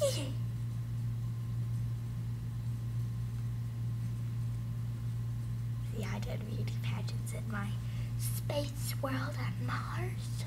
See, I did beauty pageants in my space world on Mars.